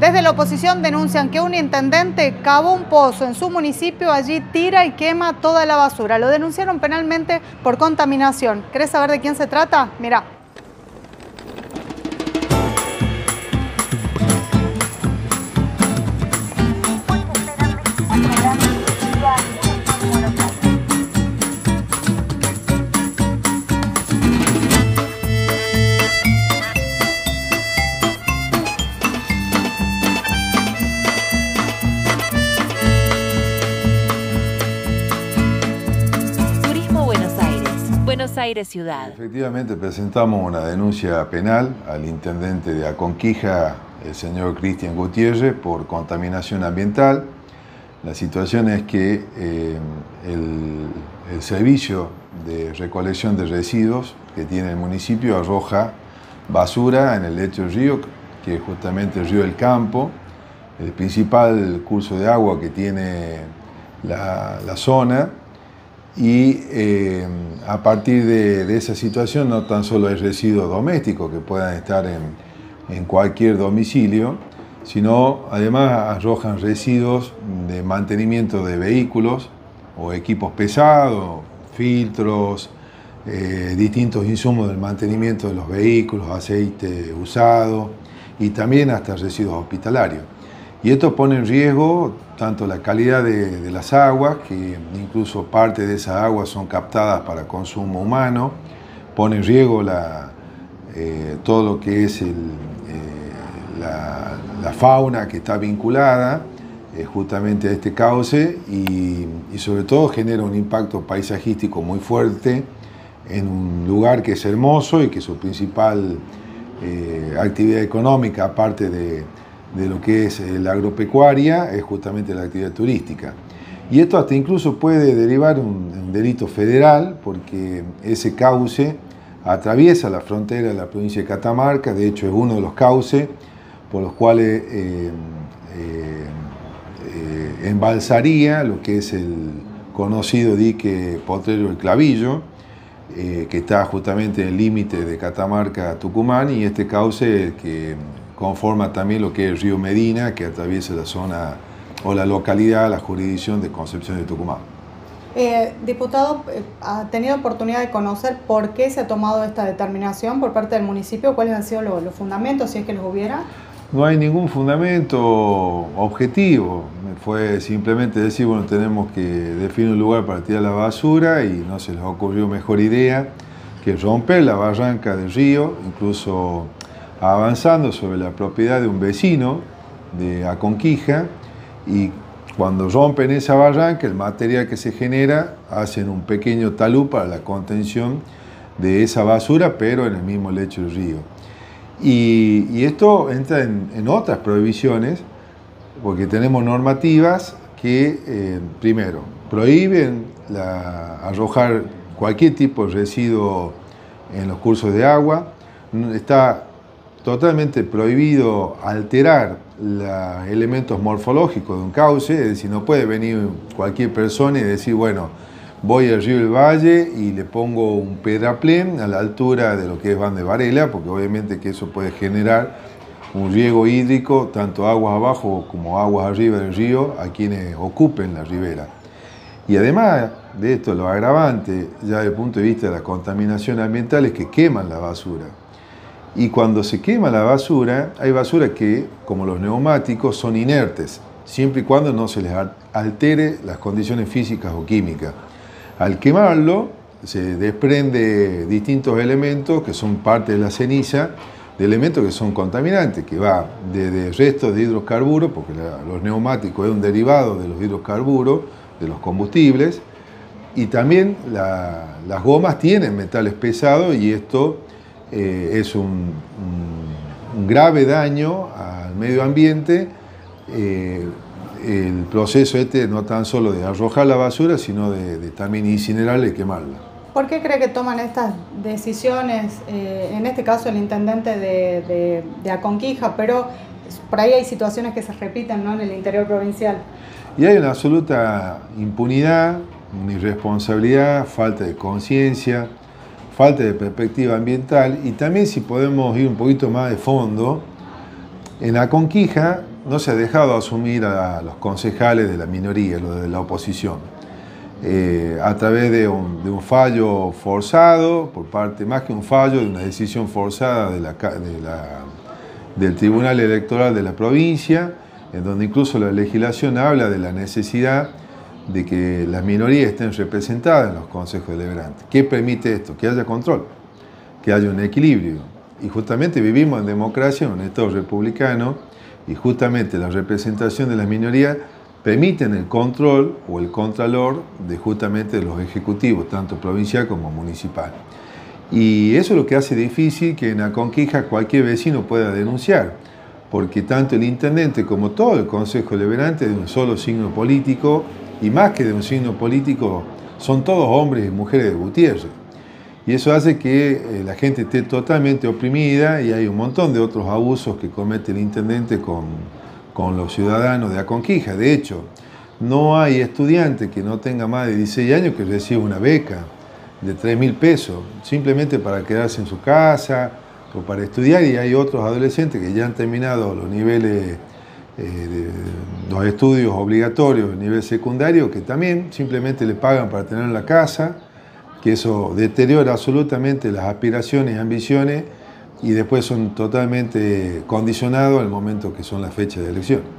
Desde la oposición denuncian que un intendente cavó un pozo en su municipio, allí tira y quema toda la basura. Lo denunciaron penalmente por contaminación. ¿Querés saber de quién se trata? Mira. Buenos Aires Ciudad. Efectivamente presentamos una denuncia penal al intendente de Aconquija, el señor Cristian Gutiérrez, por contaminación ambiental. La situación es que eh, el, servicio de recolección de residuos que tiene el municipio arroja basura en el lecho río, que es justamente el río del Campo, el principal curso de agua que tiene la zona y eh, a partir de, esa situación no tan solo hay residuos domésticos que puedan estar en, cualquier domicilio, sino además arrojan residuos de mantenimiento de vehículos o equipos pesados, filtros, eh, distintos insumos del mantenimiento de los vehículos, aceite usado y también hasta residuos hospitalarios. Y esto pone en riesgo tanto la calidad de, las aguas, que incluso parte de esas aguas son captadas para consumo humano, pone en riesgo eh, todo lo que es eh, la, fauna que está vinculada eh, justamente a este cauce y, y, sobre todo genera un impacto paisajístico muy fuerte en un lugar que es hermoso y que su principal actividad económica, aparte de de lo que es eh, la agropecuaria es justamente la actividad turística. Y esto hasta incluso puede derivar un, un delito federal porque ese cauce atraviesa la frontera de la provincia de Catamarca, de hecho es uno de los cauces por los cuales eh, eh, embalsaría lo que es el conocido dique Potrero El Clavillo, que está justamente en el límite de Catamarca-Tucumán y este cauce que conforma también lo que es el río Medina, que atraviesa la zona o la localidad, la jurisdicción de Concepción de Tucumán. Eh, diputado, eh, ¿ha tenido oportunidad de conocer por qué se ha tomado esta determinación por parte del municipio? ¿Cuáles han sido los, fundamentos, si es que los hubiera? No hay ningún fundamento objetivo. Fue simplemente decir, bueno, tenemos que definir un lugar para tirar la basura y no se les ocurrió mejor idea que romper la barranca del río, incluso avanzando sobre la propiedad de un vecino de Aconquija y cuando rompen esa barranca, el material que se genera hacen un pequeño talud para la contención de esa basura, pero en el mismo lecho del río. Y, esto entra en, otras prohibiciones, porque tenemos normativas que, eh, primero, prohíben arrojar cualquier tipo de residuo en los cursos de agua, está totalmente prohibido alterar los elementos morfológicos de un cauce, es decir, no puede venir cualquier persona y decir, bueno, voy al río del Valle y le pongo un pedraplén a la altura de lo que es Van de Varela, porque obviamente que eso puede generar un riego hídrico, tanto aguas abajo como aguas arriba del río, a quienes ocupen la ribera. Y además de esto, lo agravante, ya desde el punto de vista de la contaminación ambiental, es que queman la basura. Y cuando se quema la basura, hay basura que, como los neumáticos, son inertes, siempre y cuando no se les altere las condiciones físicas o químicas. Al quemarlo, se desprende distintos elementos que son parte de la ceniza, de elementos que son contaminantes, que va desde restos de hidrocarburos, porque los neumáticos es un derivado de los hidrocarburos, de los combustibles, y también las gomas tienen metales pesados y esto eh, es un, grave daño al medio ambiente. Eh, el proceso este no tan solo de arrojar la basura, sino de, también incinerarla y quemarla. ¿Por qué cree que toman estas decisiones, eh, en este caso el intendente de, de, Aconquija, pero por ahí hay situaciones que se repiten ¿no? en el interior provincial? Y hay una absoluta impunidad, una irresponsabilidad, falta de conciencia, falta de perspectiva ambiental y también si podemos ir un poquito más de fondo, en la conquija no se ha dejado asumir a los concejales de la minoría, los de la oposición, eh, a través de un, fallo forzado, por parte, más que un fallo, de una decisión forzada del Tribunal Electoral de la provincia, en donde incluso la legislación habla de la necesidad de que las minorías estén representadas en los consejos deliberantes. ¿Qué permite esto? Que haya control, que haya un equilibrio. Y justamente vivimos en democracia, en un Estado republicano, y justamente la representación de las minorías permiten el control o el contralor de justamente los ejecutivos, tanto provincial como municipal. Y eso es lo que hace difícil que en Aconquija cualquier vecino pueda denunciar, porque tanto el intendente como todo el Consejo Deliberante de un solo signo político, y más que de un signo político, son todos hombres y mujeres de Gutiérrez. Y eso hace que eh, la gente esté totalmente oprimida y hay un montón de otros abusos que comete el intendente con, con los ciudadanos de Aconquija. De hecho, no hay estudiante que no tenga más de 16 años que reciba una beca de 3 mil pesos, simplemente para quedarse en su casa o para estudiar. Y hay otros adolescentes que ya han terminado los niveles, eh, los estudios obligatorios, nivel secundario, que también simplemente le pagan para tener la casa que eso deteriora absolutamente las aspiraciones y ambiciones y después son totalmente condicionados al momento que son las fechas de elección.